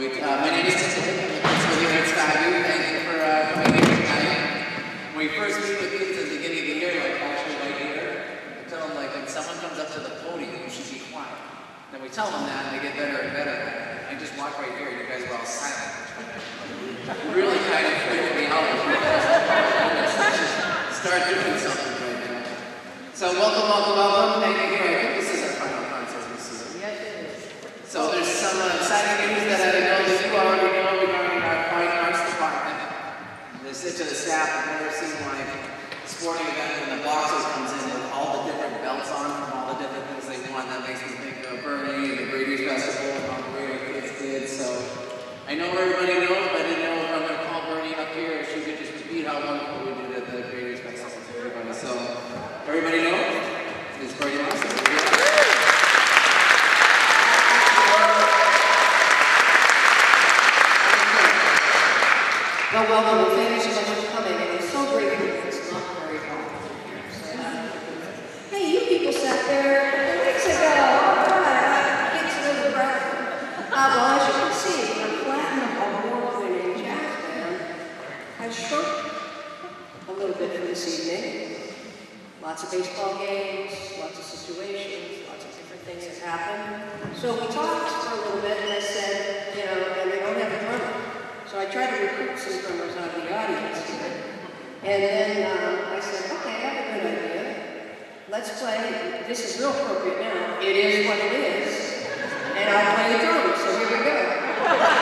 uh, my name is Tim Tippett. I'm the principal here at Thank you for coming here tonight. When we first meet with kids at the beginning of the year, like actually right here, we tell them like when someone comes up to the podium, you should be quiet. Then we tell them that, and they get better and better. I just walk right here, and you guys were all silent. really kind of freaked me out. Start doing something right now. So welcome, welcome, welcome. Thank you. I think this is our final concert this season. Yes, it is. So there's some uh, exciting news that I know that you already know regarding our fine arts department. This to the staff, I've never seen like sporting event when the boxers comes in with all the different belts on from all the different things they won. That makes me think of Bernie and the Great East Festival and all the our kids did. So I know everybody knows, but I didn't know if I'm gonna call Bernie up here or she could just repeat how wonderful we did at the Great East Festival to everybody. So everybody knows? It's Bernie Lawson. Well, welcome, and thank you so much coming, and it's so great that it's not very. So, uh, Hey, you people sat there two weeks ago, all right, get to the crowd. Uh, well, as you can see, our platinum award-winning jazz band has shrunk a little bit for this evening. Lots of baseball games, lots of situations, lots of different things have happened. So we talked a little bit, and I said, you know, and they don't have a drummer. So I tried to recruit some drummers out of the audience. And then um, I said, okay, I have a good idea. Let's play, this is real appropriate now, it is what it is. And I play the drums, so here we go.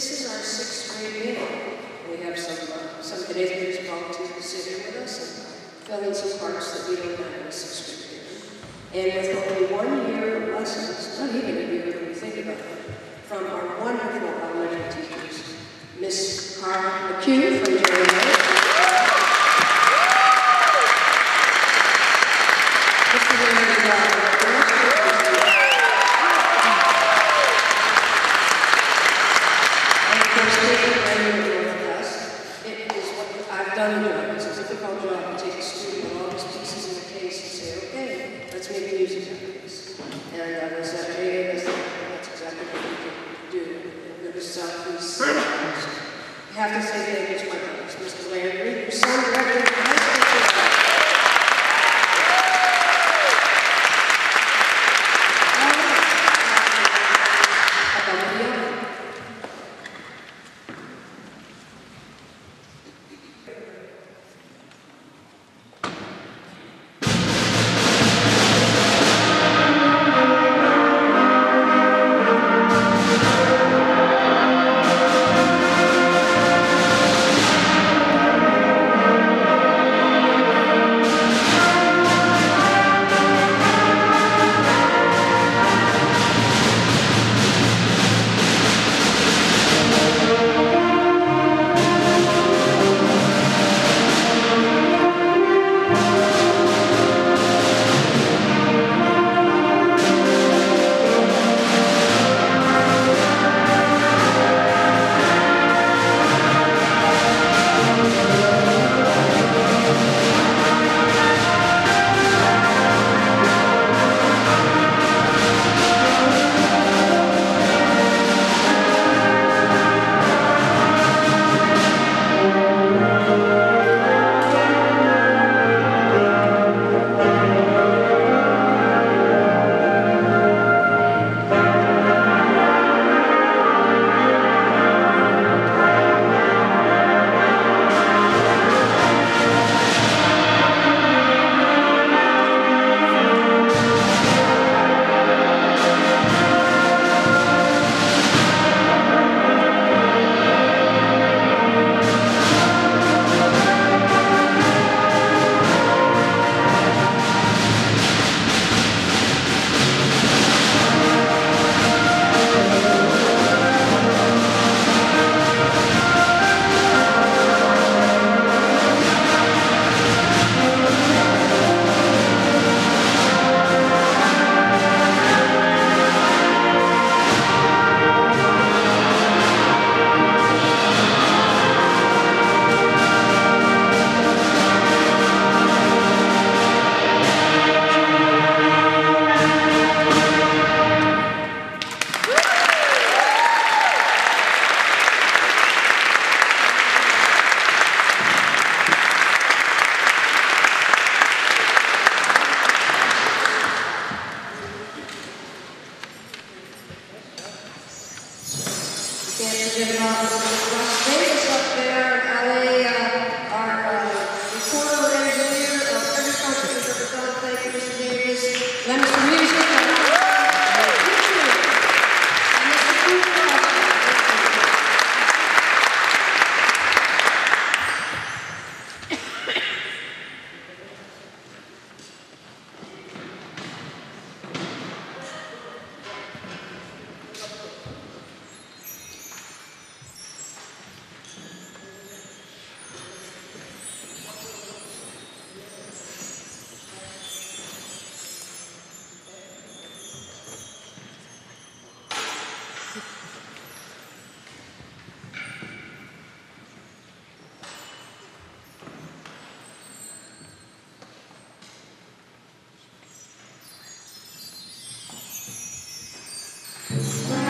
This is our sixth grade meeting. We have some, uh, some Canadian volunteers to sit here with us and fill in some parts that we don't have in the sixth grade. And with only one year of lessons, not even a year when you think about it, from our wonderful elementary teachers, Miss Carl McHugh from Jerry Wow.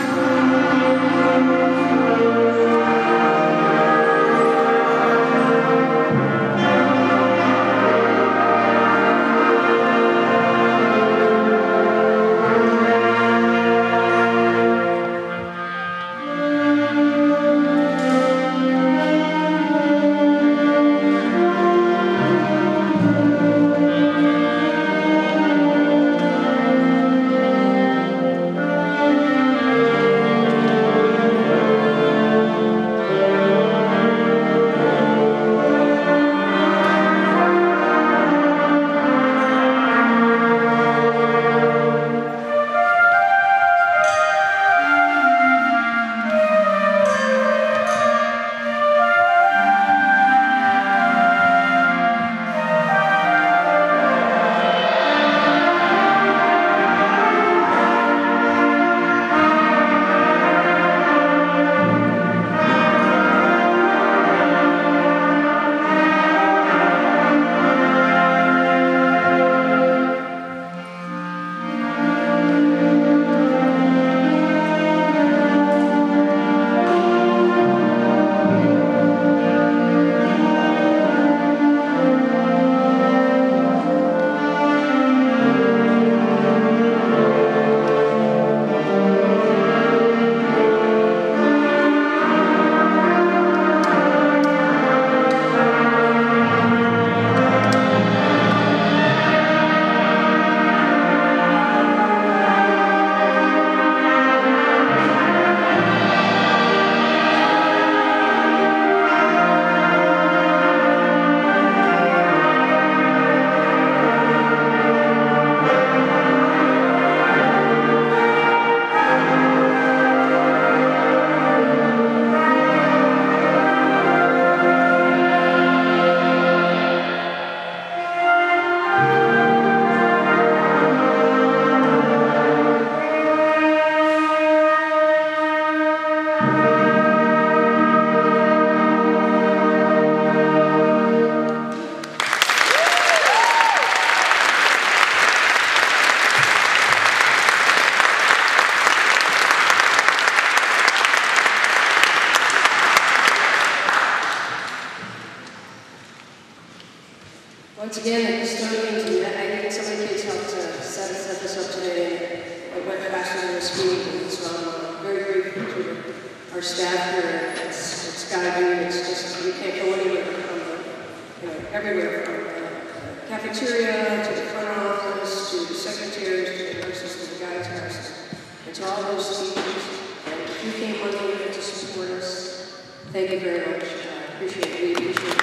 And much. You came on over to support us. Thank you very much. I appreciate it. We appreciate it.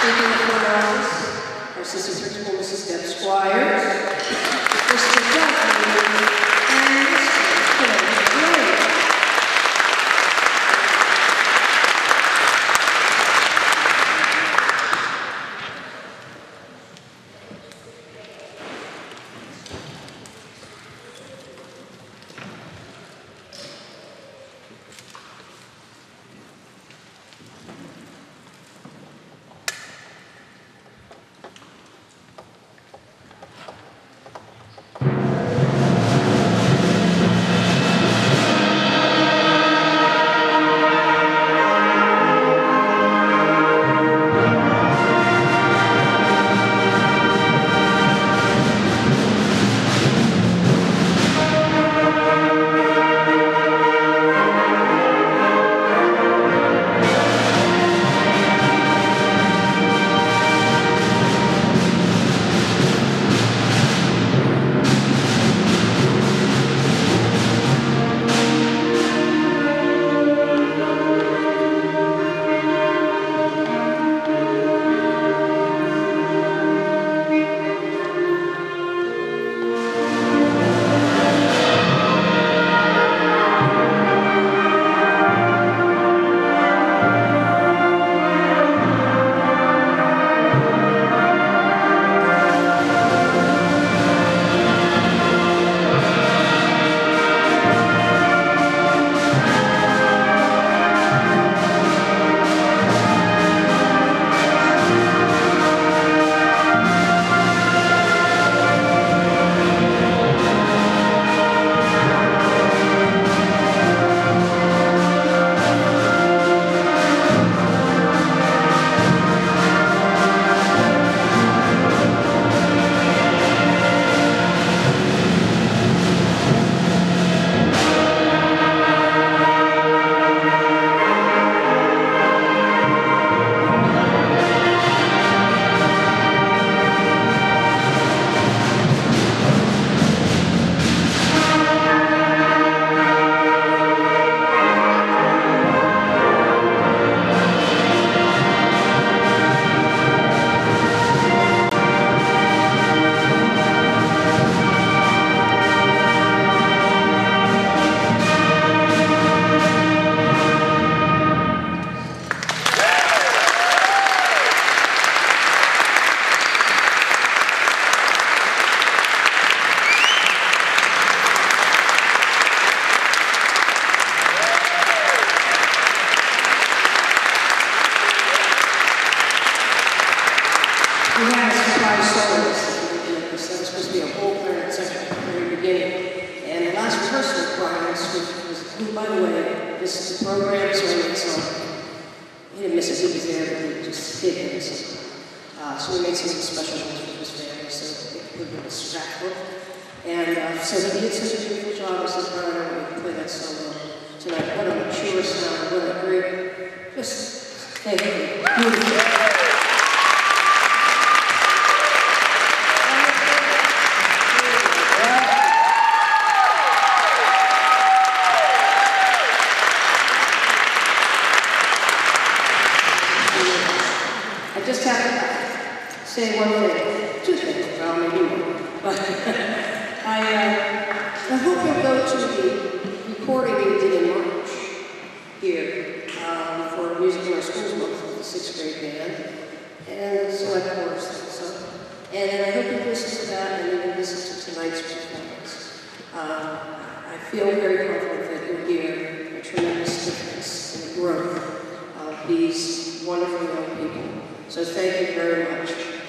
Speaking of the house, our sister principal, Mrs. Deb Squires, Mr. Duffy,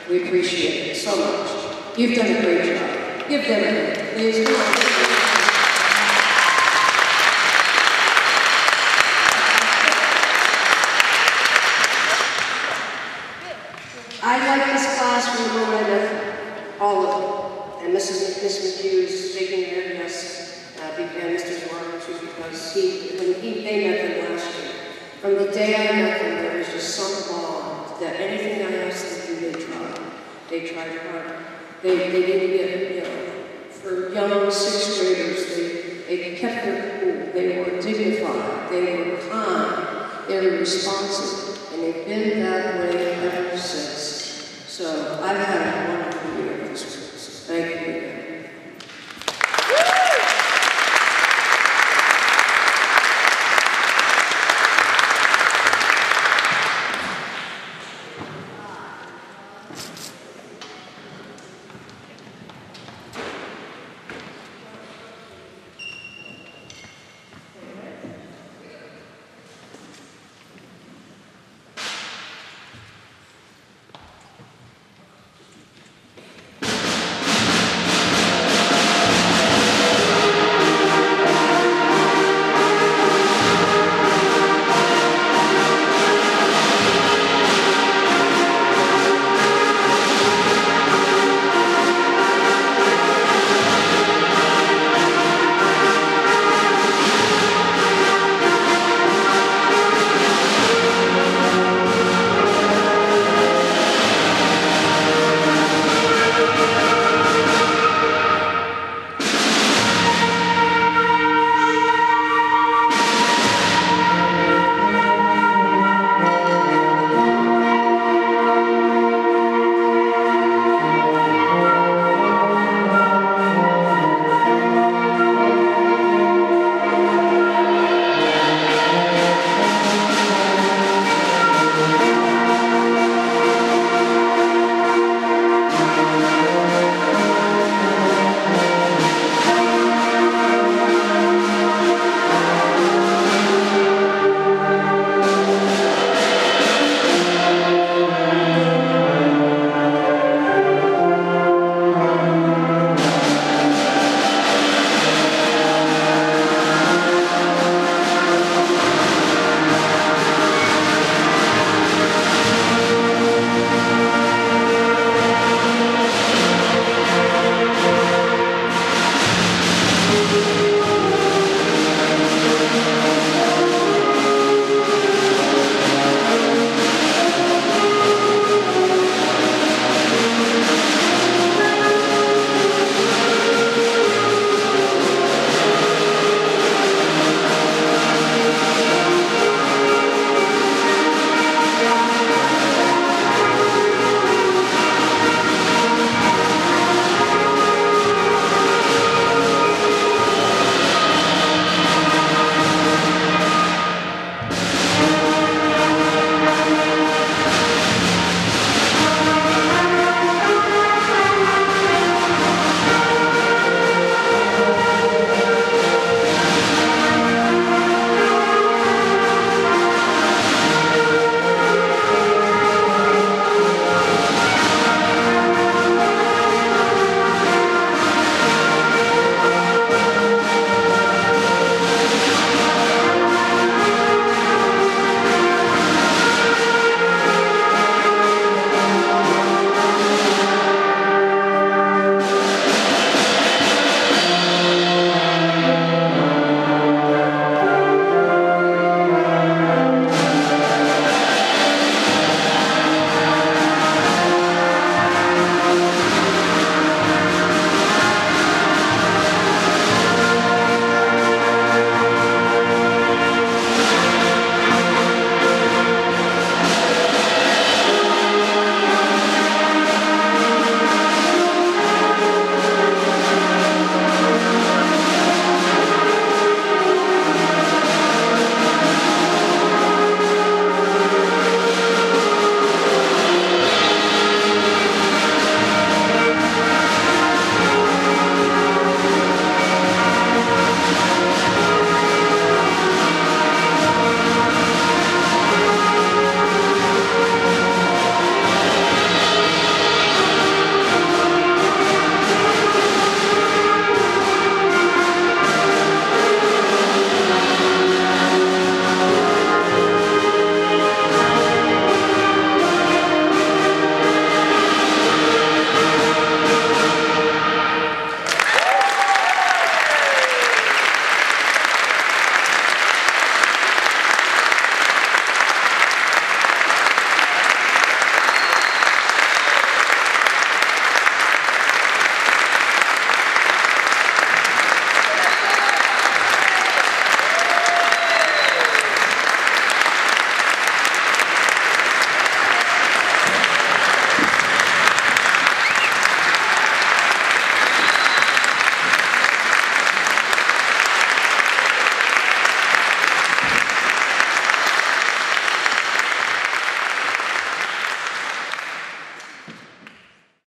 We appreciate it so much. You've done a great job. Give them a hand. right. They, they didn't get, you know, for young sixth graders, they, they kept their cool. They were dignified. They were kind. They were responsive. And they've been that way ever since. So I've had